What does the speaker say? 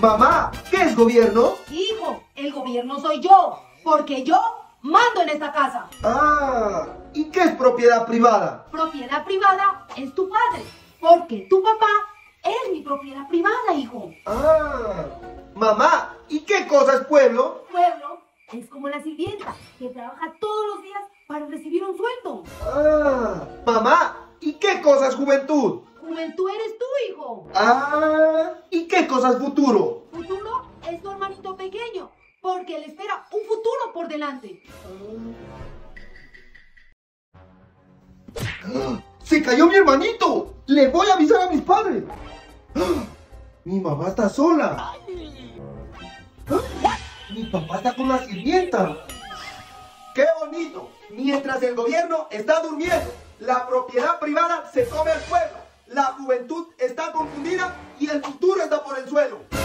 Mamá, ¿qué es gobierno? Hijo, el gobierno soy yo, porque yo mando en esta casa. Ah, ¿y qué es propiedad privada? Propiedad privada es tu padre, porque tu papá es mi propiedad privada, hijo. Ah, mamá, ¿y qué cosa es pueblo? Pueblo es como la sirvienta, que trabaja todos los días para recibir un sueldo. Ah, mamá, ¿y qué cosa es juventud? Juventud eres Ah, ¿y qué cosa es futuro? Futuro es tu hermanito pequeño, porque le espera un futuro por delante. ¡Ah! ¡Se cayó mi hermanito! ¡Le voy a avisar a mis padres! ¡Ah! ¡Mi mamá está sola! ¡Ah! ¡Mi papá está con la sirvienta! ¡Qué bonito! Mientras el gobierno está durmiendo, la propiedad privada se come al pueblo, la juventud está confundida y el futuro está por el suelo.